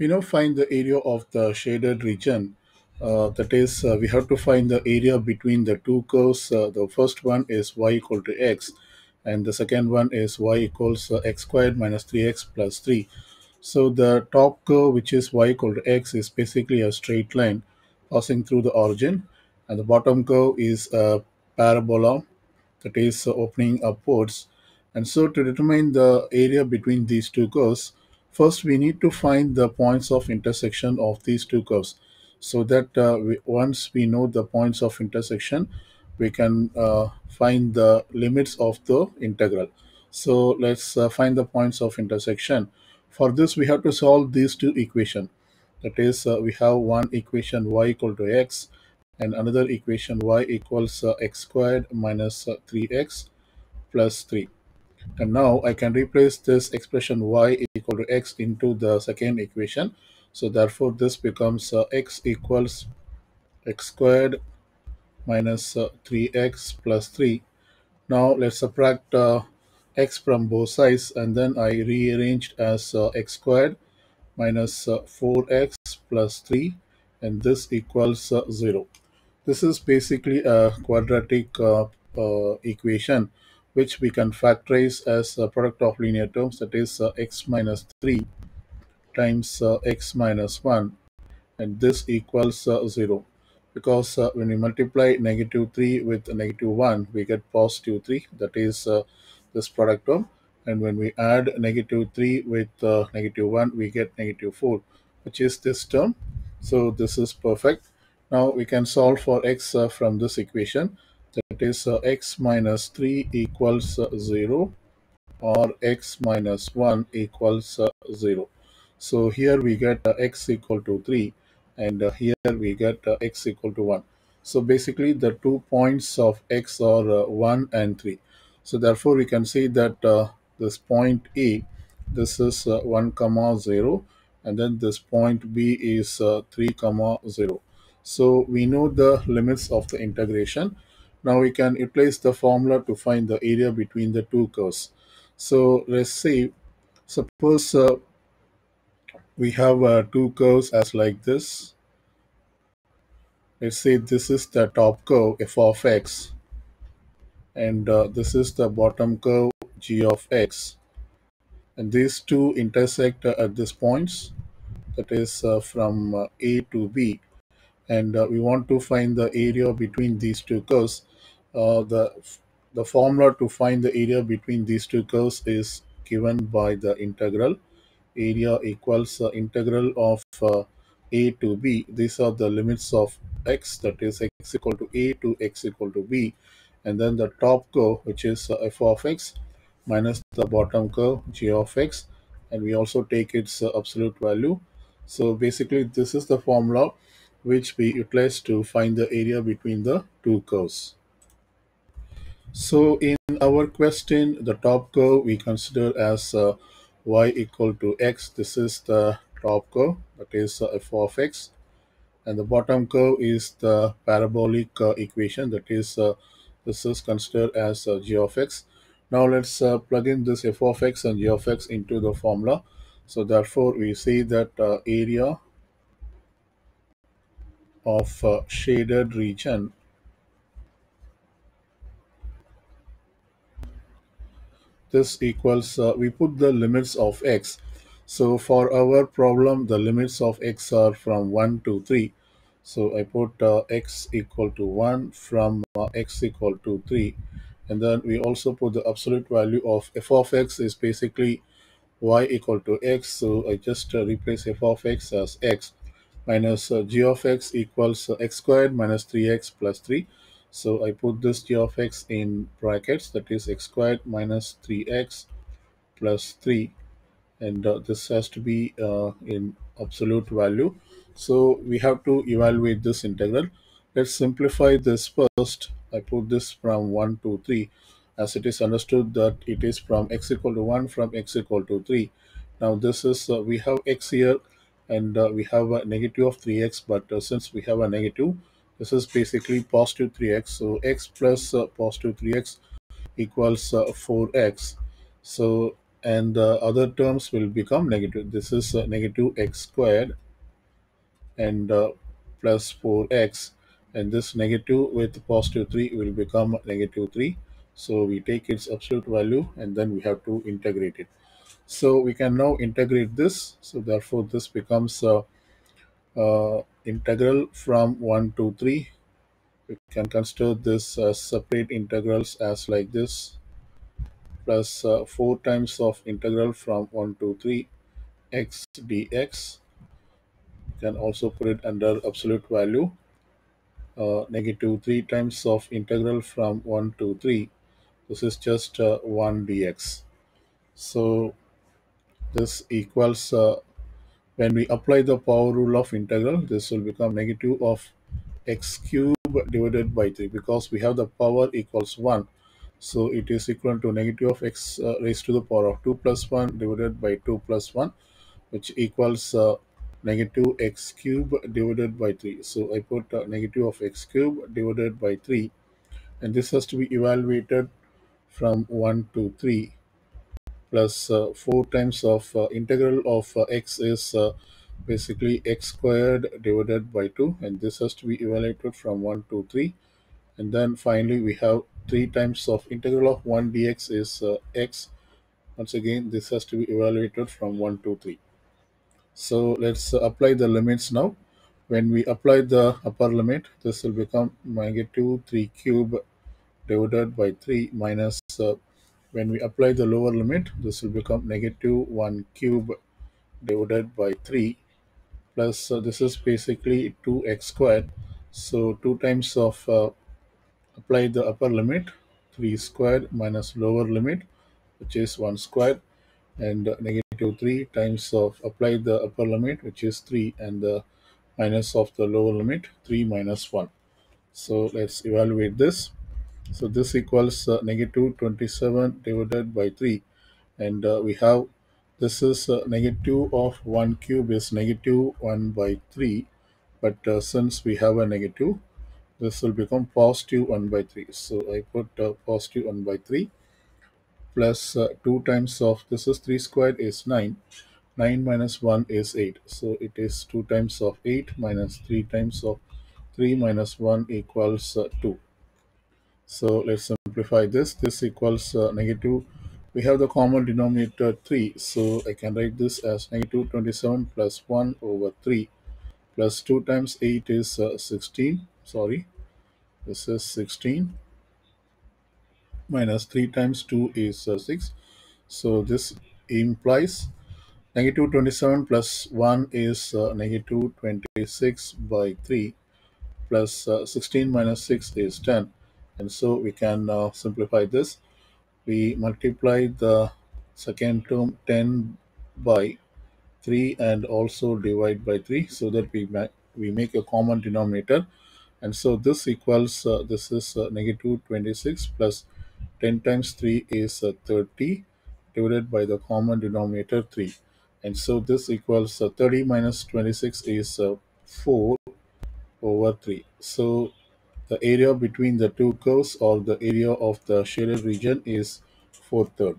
we now find the area of the shaded region. Uh, that is, uh, we have to find the area between the two curves. Uh, the first one is y equal to x, and the second one is y equals uh, x squared minus 3x plus 3. So the top curve, which is y equal to x, is basically a straight line passing through the origin, and the bottom curve is a parabola that is uh, opening upwards. And so to determine the area between these two curves, first we need to find the points of intersection of these two curves. So that uh, we, once we know the points of intersection, we can uh, find the limits of the integral. So let's uh, find the points of intersection. For this, we have to solve these two equations. That is, uh, we have one equation y equal to x and another equation y equals uh, x squared minus uh, 3x plus 3 and now I can replace this expression y equal to x into the second equation. So therefore this becomes uh, x equals x squared minus uh, 3x plus 3 now let's subtract uh, x from both sides and then I rearranged as uh, x squared minus uh, 4x plus 3 and this equals uh, 0 this is basically a quadratic uh, uh, equation which we can factorize as a product of linear terms that is uh, x minus 3 times uh, x minus 1 and this equals uh, 0 because uh, when we multiply negative 3 with negative 1 we get positive 3 that is uh, this product term. And when we add negative 3 with uh, negative 1 we get negative 4 which is this term. So this is perfect. Now we can solve for x from this equation that is uh, x minus 3 equals uh, 0 or x minus 1 equals uh, 0 so here we get uh, x equal to 3 and uh, here we get uh, x equal to 1 so basically the two points of x are uh, 1 and 3 so therefore we can say that this point a this is uh, 1 comma 0 and then this point b is uh, 3 comma 0 so we know the limits of the integration now we can replace the formula to find the area between the two curves. So let's say suppose uh, we have uh, two curves as like this. Let's say this is the top curve f of x and uh, this is the bottom curve g of x. And these two intersect uh, at these points that is uh, from uh, a to b and uh, we want to find the area between these two curves. Uh, the the formula to find the area between these two curves is given by the integral. Area equals uh, integral of uh, a to b. These are the limits of x that is x equal to a to x equal to b. And then the top curve which is uh, f of x minus the bottom curve g of x. And we also take its uh, absolute value. So basically this is the formula which we utilize to find the area between the two curves so in our question, the top curve we consider as uh, y equal to x. This is the top curve, that is uh, f of x. And the bottom curve is the parabolic uh, equation, that is, uh, this is considered as uh, g of x. Now let's uh, plug in this f of x and g of x into the formula. So therefore, we say that area of uh, shaded region. This equals uh, we put the limits of x. So for our problem the limits of x are from 1 to 3 so i put uh, x equal to 1 from uh, x equal to 3 and then we also put the absolute value of f of x is basically y equal to x. So i just uh, replace f of x as x minus uh, g of x equals uh, x squared minus 3x plus 3 so I put this g of x in brackets that is x squared minus 3x plus 3 and uh, this has to be uh, in absolute value. So we have to evaluate this integral. Let's simplify this first. I put this from 1 to 3 as it is understood that it is from x equal to 1 from x equal to 3. Now this is, uh, we have x here and uh, we have a negative of 3x but uh, since we have a negative this is basically positive 3x so x plus uh, positive 3x equals uh, 4x so and the other terms will become negative. This is uh, negative x squared and uh, plus 4x and this negative with positive 3 will become negative 3 so we take its absolute value and then we have to integrate it so we can now integrate this. So therefore this becomes uh, uh, integral from 1 to 3 we can consider this as separate integrals as like this plus uh, 4 times of integral from 1 to 3 x dx. Can also put it under absolute value uh, negative 3 times of integral from 1 to 3 this is just uh, 1 dx. So this equals uh, when we apply the power rule of integral this will become negative of x cube divided by 3 because we have the power equals 1 so it is equal to negative of x uh, raised to the power of 2 plus 1 divided by 2 plus 1 which equals uh, negative x cube divided by 3 so i put uh, negative of x cube divided by 3 and this has to be evaluated from 1 to 3 plus uh, 4 times of uh, integral of uh, x is basically x squared divided by 2 and this has to be evaluated from 1 to 3 and then finally we have 3 times of integral of 1 dx is uh, x. Once again this has to be evaluated from 1 to 3 so let's uh, apply the limits now. When we apply the upper limit this will become negative 3 cube divided by 3 minus uh, when we apply the lower limit this will become negative 1 cube divided by 3 plus uh, this is basically 2x squared. So 2 times of uh, apply the upper limit 3 squared minus lower limit which is 1 squared and uh, negative 3 times of apply the upper limit which is 3 and the minus of the lower limit 3 minus 1 so let's evaluate this so this equals uh, negative 27 divided by 3 and uh, we have this is uh, negative of 1 cube is negative 1 by 3 but uh, since we have a negative this will become positive 1 by 3 so i put uh, positive 1 by 3 plus uh, 2 times of this is 3 squared is 9 9 minus 1 is 8 so it is 2 times of 8 minus 3 times of 3 minus 1 equals uh, 2 so let's simplify this. This equals uh, negative. We have the common denominator 3 so i can write this as negative 27 plus 1 over 3 plus 2 times 8 is uh, 16 sorry. This is 16 minus 3 times 2 is uh, 6 so this implies negative 27 plus 1 is uh, negative 26 by 3 plus uh, 16 minus 6 is 10 and so we can uh, simplify this. We multiply the second term 10 by 3 and also divide by 3 so that we ma- we make a common denominator. And so this equals uh, this is uh, negative 26 plus 10 times 3 is uh, 30 divided by the common denominator 3 and so this equals uh, 30 minus 26 is uh, 4 over 3 so the area between the two curves or the area of the shaded region is 4 third